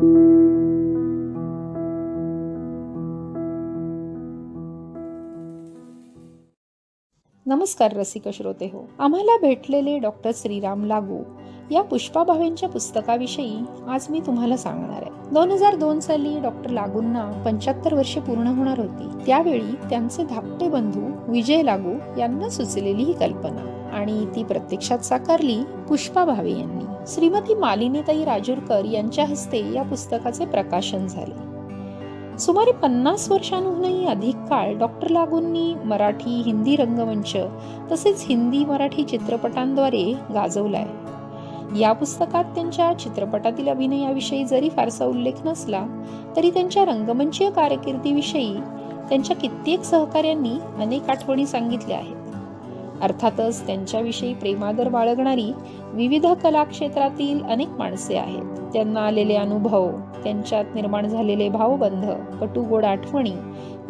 नमस्कार रसिक श्रोते हो. आम्हाला भेटलेले डॉक्टर श्रीराम लागू या पुष्पा भावेंच्या पुस्तकाविषयी आज मी तुम्हाला सांगणार आहे. दोन हजार दोन साली डॉक्टर लागूंना पंच्याहत्तर वर्षे पूर्ण होणार होती. त्यावेळी त्यांचे धाकटे बंधू विजय लागू यांना सुचलेली ही कल्पना आणि ती प्रत्यक्षात साकारली पुष्पा भावे यांनी. श्रीमती मालिनीताई राजूरकर यांच्या हस्ते या पुस्तकाचे प्रकाशन झाले. सुमारे पन्नास वर्षांहूनही अधिक काळ डॉक्टर लागूंनी मराठी हिंदी रंगमंच तसेच हिंदी मराठी चित्रपटांद्वारे गाजवलाय. या पुस्तकात त्यांच्या चित्रपटातील अभिनयाविषयी जरी फारसा उल्लेख नसला तरी त्यांच्या रंगमंचीय कारकिर्दीविषयी त्यांच्या कित्येक सहकार्यांनी अनेक आठवणी सांगितल्या आहेत. अर्थातच त्यांच्याविषयी प्रेमादर बाळगणारी विविध कलाक्षेत्रातील अनेक माणसे आहेत. त्यांना आलेले अनुभव त्यांच्यात निर्माण झालेले भावबंध कटुगोड आठवणी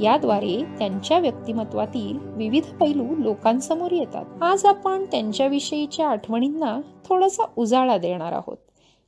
याद्वारे त्यांच्या व्यक्तिमत्वातील विविध पैलू लोकांसमोर येतात. आज आपण त्यांच्याविषयीच्या आठवणींना थोडासा उजाळा देणार आहोत.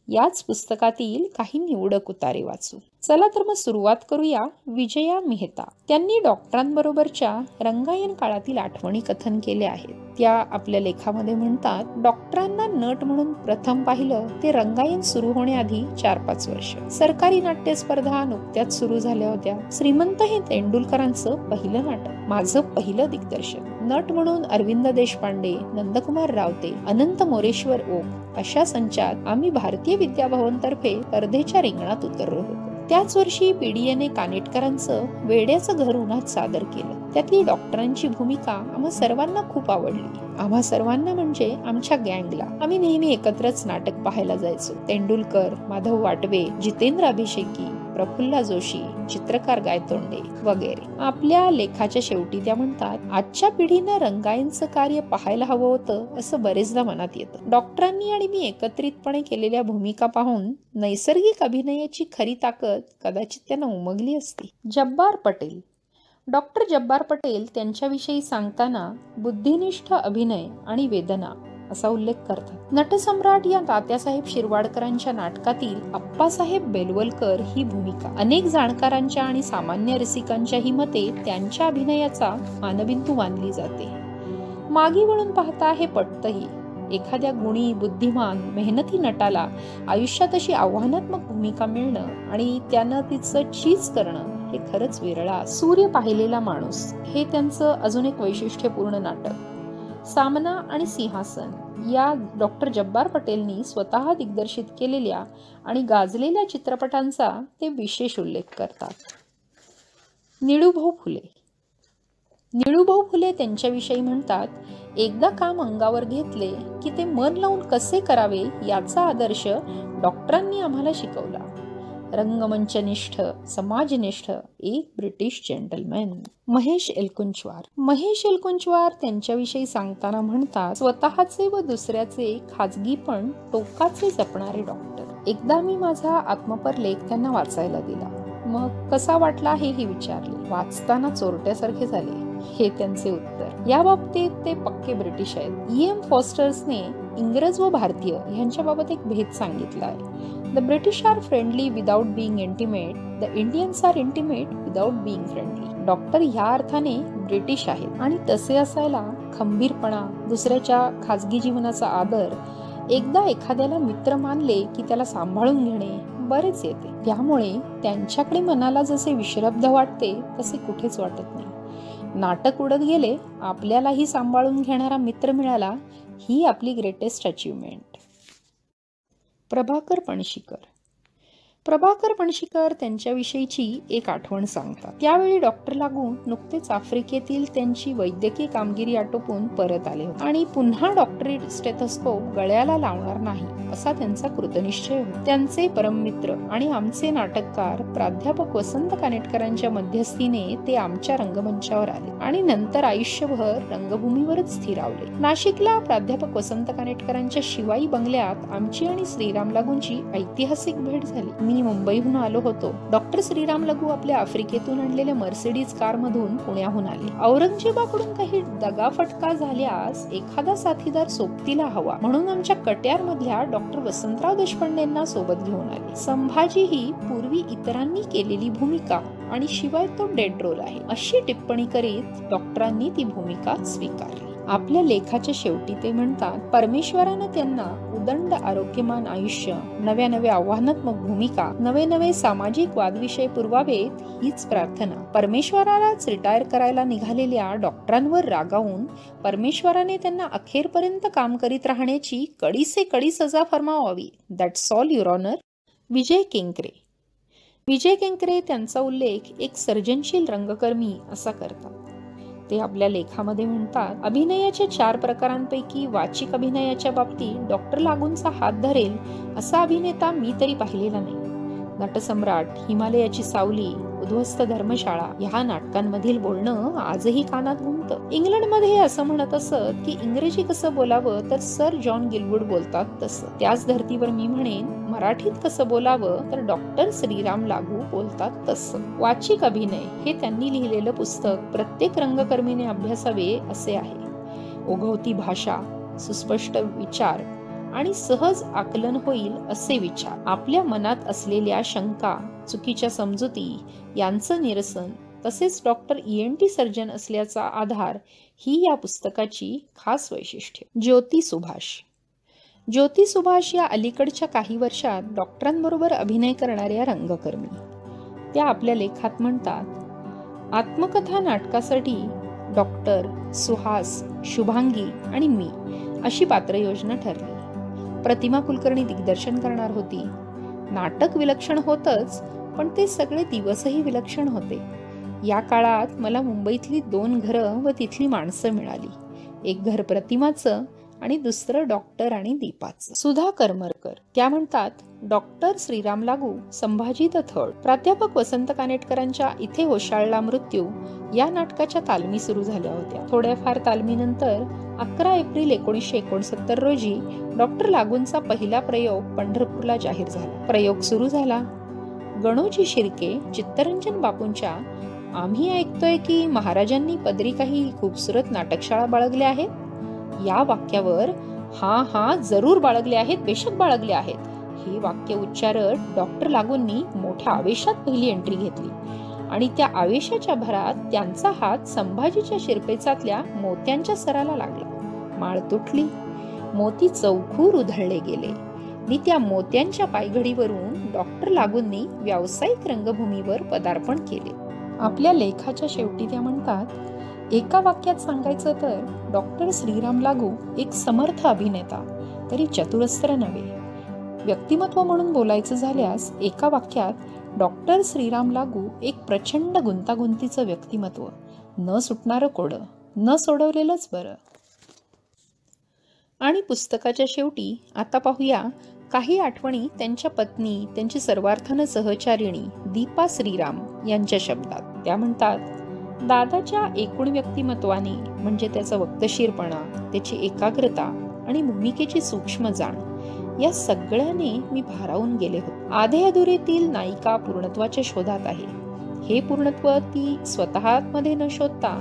याच पुस्तकातील काही निवडक उतारे वाचू. चला तर मग सुरुवात करूया विजया मेहता. त्यांनी डॉक्टरांबरोबरच्या रंगायन काळातील आठवणी कथन केल्या आहेत. त्या आपल्या लेखामध्ये म्हणतात डॉक्टरांना नट म्हणून प्रथम पाहिलं ते रंगायन सुरू होण्याआधी चार पाच वर्ष. सरकारी नाट्य स्पर्धा नुकत्याच सुरू झाल्या होत्या. श्रीमंत हे तेंडुलकरांचं पहिलं नाटक माझं पहिलं दिग्दर्शन. नट म्हणून अरविंद देशपांडे नंदकुमार रावते अनंत मोरेश्वर ओक अशा संचात आम्ही भारतीय विद्याभवन तर्फे अर्धेच्या रिंगणात उतरलो होतो. त्याच वर्षी पीडीएने कानेटकरांचं वेड्याचं घर उन्हात सादर केलं. त्यातली डॉक्टरांची भूमिका आम्हा सर्वांना खूप आवडली. आम्हा सर्वांना म्हणजे आमच्या गँगला. आम्ही नेहमी एकत्रच नाटक पाहायला जायचो. तेंडुलकर माधव वाटवे जितेंद्र अभिषेकी प्रफुल्ला जोशी चित्रकार गायतोंडे वगैरे. आपल्या लेखाच्या शेवटी त्या म्हणतात आजच्या पिढीनं रंगायनचं कार्य पाहायला हवं होतं असं बरेचदा मनात येतं. डॉक्टरांनी आणि मी एकत्रितपणे केलेल्या भूमिका पाहून नैसर्गिक अभिनयाची खरी ताकद कदाचित त्यांना उमगली असती. जब्बार पटेल. डॉक्टर जब्बार पटेल त्यांच्याविषयी सांगताना बुद्धिनिष्ठ अभिनय आणि वेदना असा उल्लेख करतात. नटसम्राट या तात्यासाहेब शिरवाडकरांच्या नाटकातील अप्पासाहेब बेलवलकर ही भूमिका. अनेक जाणकारांच्या आणि सामान्य रसिकांच्याही मते त्यांच्या अभिनयाचा मानबिंदू मानली जाते. मागी वळून पाहता हे पटतही. एखाद्या गुणी बुद्धिमान मेहनती नटाला आयुष्यात अशी आव्हानात्मक भूमिका मिळणं आणि त्यानं तिचं चीज करणं हे खरंच विरळा. सूर्य पाहिलेला माणूस. हे त्यांचं अजून एक वैशिष्ट्यपूर्ण नाटक. सामना आणि सिंहासन. या डॉक्टर जब्बार पटेलनी स्वतः दिग्दर्शित केलेल्या आणि गाजलेल्या चित्रपटांचा ते विशेष उल्लेख करतात. निळूभाऊ फुले. निळूभाऊ फुले त्यांच्याविषयी म्हणतात एकदा काम अंगावर घेतले की ते मन लावून कसे करावे याचा आदर्श डॉक्टरांनी आम्हाला शिकवला. रंगमंचनिष्ठ समाजनिष्ठ एक ब्रिटिश जेंटलमॅन महेश एलकुंचवार. महेश एलकुंचवार त्यांच्याविषयी सांगताना म्हणतात स्वतःचे व दुसऱ्याचे खाजगीपण टोकाचे जपणारे डॉक्टर एकदा मी माझा आत्मपर लेख त्यांना वाचायला दिला. मग कसा वाटला हेही विचारले. वाचताना चोरट्यासारखे झाले. हे त्यांचे उत्तर. या बाबतीत ते पक्के ब्रिटिश आहेत. ई एम फॉस्टर्सने इंग्रज व भारतीय यांच्याबाबत एक भेद सांगितला आहे. The British are friendly without being intimate. The Indians are intimate without being friendly doctor ह्या अर्थाने ब्रिटिश आहेत. आणि तसे असायला खंबीरपणा दुसऱ्याच्या खाजगी जीवनाचा आदर एकदा एखाद्याला मित्र मानले की त्याला सांभाळून घेणे बरेच येते. त्यामुळे त्यांच्याकडे मनाला जसे विश्रब्ध वाटते तसे कुठेच वाटत नाही. नाटक उडत गेले आपल्यालाही सांभाळून घेणारा मित्र मिळाला ही आपली ग्रेटेस्ट अचीवमेंट प्रभाकर पणशीकर. प्रभाकर पणशीकर त्यांच्याविषयीची एक आठवण सांगतात. त्यावेळी डॉक्टर लागून नुकतेच आफ्रिकेतील त्यांची वैद्यकीय कामगिरी आटोपून परत आले होते. आणि पुन्हा डॉक्टरेट स्टेथोस्कोप गळ्याला लावणार नाही असा त्यांचा कृतनिश्चय होता. त्यांचे परममित्र आणि आमचे नाटककार प्राध्यापक वसंत कानेटकरांच्या मध्यस्थीने ते आमच्या रंगमंचावर आले आणि नंतर आयुष्यभर रंगभूमीवरच स्थिरावले. नाशिकला प्राध्यापक वसंत कानेटकरांच्या शिवाई बंगल्यात आमची आणि श्रीराम लागूंची ऐतिहासिक भेट झाली. मी मुंबईहून आलो होतो. डॉक्टर श्रीराम लघु आपल्या आफ्रिकेतून आणलेल्या मर्सिडीज कार मधून पुण्याहून आले. औरंगजेबाकडून काही दगाफटका झाल्यास एखादा साथीदार सोबतीला हवा. म्हणून आमच्या कट्यार मधल्या डॉक्टर वसंतराव देशपांडेंना सोबत घेऊन आले. संभाजी ही पूर्वी इतरांनी केलेली भूमिका आणि शिवाय तो डेड रोल आहे. अशी टिप्पणी करीत डॉक्टरांनी ती भूमिका स्वीकारली. आपल्या लेखाच्या शेवटी ते म्हणतात परमेश्वरानं त्यांना उदंड आरोग्यमान आयुष्य नव्या नव्या आव्हानात्मक भूमिका नवे नवे सामाजिक वादविषय पुरवावेत हीच प्रार्थना. परमेश्वरालाच रिटायर करायला निघालेल्या डॉक्टरांवर रागावून परमेश्वराने त्यांना अखेरपर्यंत काम करीत राहण्याची कडीसे कडी सजा फरमावावी. That's all your honour Vijay Kenkare. Vijay Kenkare त्यांचा उल्लेख एक सर्जनशील रंगकर्मी असा करतात. ते आपल्या लेखामध्ये म्हणतात अभिनयाच्या चार प्रकारांपैकी वाचिक अभिनयाच्या बाबतीत डॉक्टर लागूंचा हात धरेल असा अभिनेता मी तरी पाहिलेला नाही. नटसम्राट हिमालयाची सावली उद्ध्वस्त धर्मशाळा ह्या नाटकांमधील बोलणं आजही कानात घुमतं इंग्लंडमध्ये असं म्हणत असत की इंग्रजी कसं बोलावं तर सर जॉन गिलवुड बोलतात तसं. त्याच धर्तीवर मी म्हणेन मराठीत कसं बोलावं तर डॉक्टर श्रीराम लागू बोलतात तसं. वाचिक अभिनय हे त्यांनी लिहिलेलं पुस्तक प्रत्येक रंगकर्मीने अभ्यासावे असे आहे. ओघवती भाषा सुस्पष्ट विचार आणि सहज आकलन होईल असे विचार. आपल्या मनात असलेल्या शंका चुकीच्या समजुती यांचं निरसन तसेच doctor E N T surgeon असल्याचा आधार ही या पुस्तकाची खास वैशिष्ट्य. ज्योती सुभाष. ज्योती सुभाष या अलीकडच्या काही वर्षात डॉक्टरांबरोबर अभिनय करणाऱ्या रंगकर्मी. त्या आपल्या लेखात म्हणतात आत्मकथा नाटकासाठी डॉक्टर सुहास शुभांगी आणि मी अशी पात्र योजना ठरली. प्रतिमा कुलकर्णी दिग्दर्शन करणार होती. नाटक विलक्षण होतच पण ते सगळे दिवसही विलक्षण होते. या काळात मला मुंबईतली दोन घरं व तिथली माणसं मिळाली. एक घर प्रतिमाचं आणि दुसरं डॉक्टर आणि दीपाचं. सुधा करमरकर. त्या म्हणतात डॉक्टर श्रीराम लागू संभाजी द थर्ड प्राध्यापक वसंत कानेटकरांच्या इथे होशाळला मृत्यू या नाटकाच्या तालमी सुरू झाल्या होत्या. थोड्याफार तालमीनंतर अकरा एप्रिल एकोणीसशे एकोणसत्तर रोजी डॉक्टर लागूंचा पहिला प्रयोग पंढरपूरला जाहीर झाला. प्रयोग सुरू झाला. गणोजी शिर्के चित्तरंजन बापूंच्या आम्ही ऐकतोय की महाराजांनी पदरी काही खूपसूरत नाटकशाळा बाळगल्या आहेत. या वाक्यावर हा हा जरूर बाळगले आहेत बेशक बाळगले आहेत. हे वाक्य उच्चारत डॉक्टर लागूंनी मोठ्या आवेशात पहिली एंट्री घेतली. आणि त्या आवेशाच्या भरात त्यांचा हात संभाजीच्या शिरपेचातल्या मोत्यांच्या सराला लागला. माळ तुटली. मोती चौखूर उधळले गेले. आणि त्या मोत्यांच्या पायघडीवरून डॉक्टर लागूंनी व्यावसायिक रंगभूमीवर पदार्पण केले. आपल्या लेखाच्या शेवटी त्या म्हणतात एका वाक्यात सांगायचं तर डॉक्टर श्रीराम लागू एक समर्थ अभिनेता तरी चतुरस्त्र नव्हे. व्यक्तिमत्व म्हणून बोलायचं झाल्यास एका वाक्यात डॉक्टर श्रीराम लागू एक प्रचंड गुंतागुंतीचं व्यक्तिमत्व न सुटणारं कोडं न सोडवलेलंच बरं. आणि पुस्तकाच्या शेवटी आता पाहूया काही आठवणी त्यांच्या पत्नी त्यांची सर्वार्थानं सहचारिणी दीपा श्रीराम यांच्या शब्दात. त्या म्हणतात दादाच्या एकूण व्यक्तिमत्वाने म्हणजे त्याचा वक्तशीरपणा त्याची एकाग्रता आणि भूमिकेची सूक्ष्म जाण या सगळ्याने मी भारावून गेले होते. आधे अधुरेतील नायिका पूर्णत्वाच्या शोधात आहे. हे पूर्णत्व ती स्वतःमध्ये न शोधता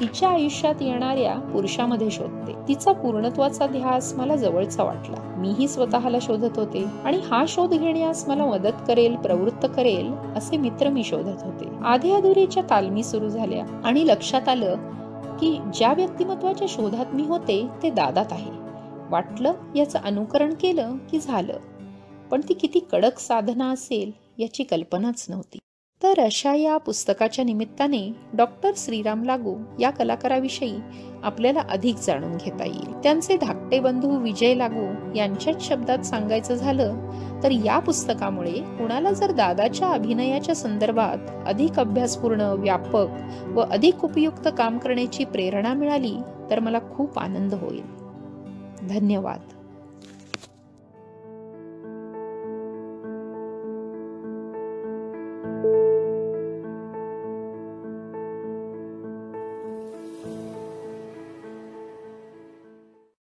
तिच्या आयुष्यात येणाऱ्या पुरुषामध्ये शोधते. तिचा पूर्णत्वाचा ध्यास मला जवळचा वाटला. मीही स्वतःला शोधत होते आणि हा शोध घेण्यास मला मदत करेल प्रवृत्त करेल असे मित्र मी शोधत होते. आधी अधुरीच्या तालमी सुरू झाल्या आणि लक्षात आलं की ज्या व्यक्तिमत्वाच्या शोधात मी होते ते दादात आहे. वाटलं याचं अनुकरण केलं की झालं. पण ती किती कडक साधना असेल याची कल्पनाच नव्हती. तर अशा या पुस्तकाच्या निमित्ताने डॉक्टर श्रीराम लागू या कलाकाराविषयी आपल्याला अधिक जाणून घेता येईल. त्यांचे धाकटे बंधू विजय लागू यांच्याच शब्दात सांगायचं झालं तर या पुस्तकामुळे कुणाला जर दादाच्या अभिनयाच्या संदर्भात अधिक अभ्यासपूर्ण व्यापक व अधिक उपयुक्त काम करण्याची प्रेरणा मिळाली तर मला खूप आनंद होईल. धन्यवाद.